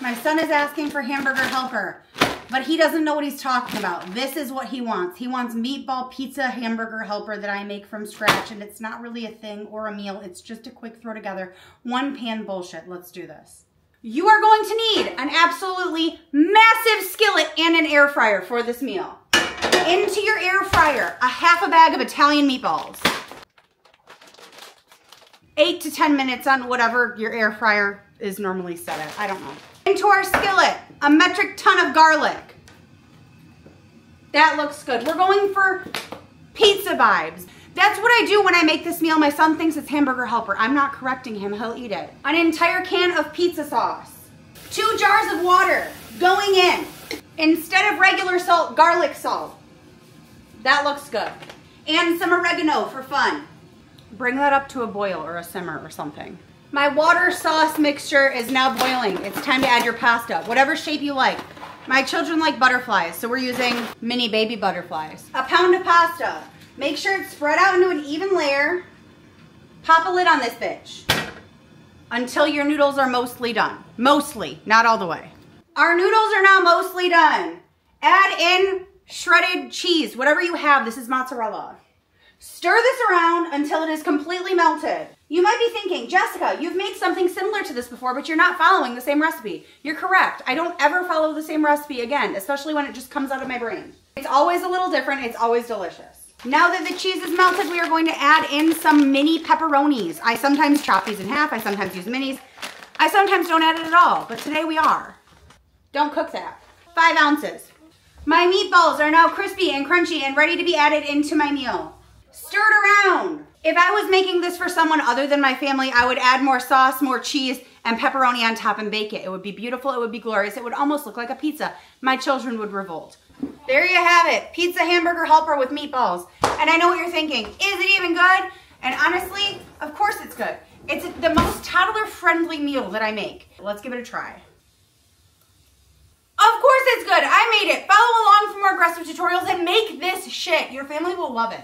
My son is asking for hamburger helper, but he doesn't know what he's talking about. This is what he wants. He wants meatball pizza hamburger helper that I make from scratch, and it's not really a thing or a meal. It's just a quick throw together. One pan bullshit. Let's do this. You are going to need an absolutely massive skillet and an air fryer for this meal. Into your air fryer, a half a bag of Italian meatballs. Eight to 10 minutes on whatever your air fryer is normally set at. I don't know. Into our skillet, a metric ton of garlic. That looks good. We're going for pizza vibes. That's what I do when I make this meal. My son thinks it's hamburger helper. I'm not correcting him. He'll eat it. An entire can of pizza sauce. Two jars of water going in. Instead of regular salt, garlic salt. That looks good. And some oregano for fun. Bring that up to a boil or a simmer or something. My water sauce mixture is now boiling. It's time to add your pasta, whatever shape you like. My children like butterflies, so we're using mini baby butterflies. A pound of pasta. Make sure it's spread out into an even layer. Pop a lid on this bitch until your noodles are mostly done. Mostly, not all the way. Our noodles are now mostly done. Add in shredded cheese, whatever you have. This is mozzarella. Stir this around until it is completely melted. You might be thinking, Jessica, you've made something similar to this before, but you're not following the same recipe. You're correct. I don't ever follow the same recipe again, especially when it just comes out of my brain. It's always a little different. It's always delicious. Now that the cheese is melted, we are going to add in some mini pepperonis. I sometimes chop these in half. I sometimes use minis. I sometimes don't add it at all, but today we are. Don't cook that. Five ounces. My meatballs are now crispy and crunchy and ready to be added into my meal. Stir it around. If I was making this for someone other than my family, I would add more sauce, more cheese, and pepperoni on top and bake it. It would be beautiful. It would be glorious. It would almost look like a pizza. My children would revolt. There you have it. Pizza hamburger helper with meatballs. And I know what you're thinking. Is it even good? And honestly, of course it's good. It's the most toddler-friendly meal that I make. Let's give it a try. Of course it's good. I made it. Follow along for more aggressive tutorials and make this shit. Your family will love it.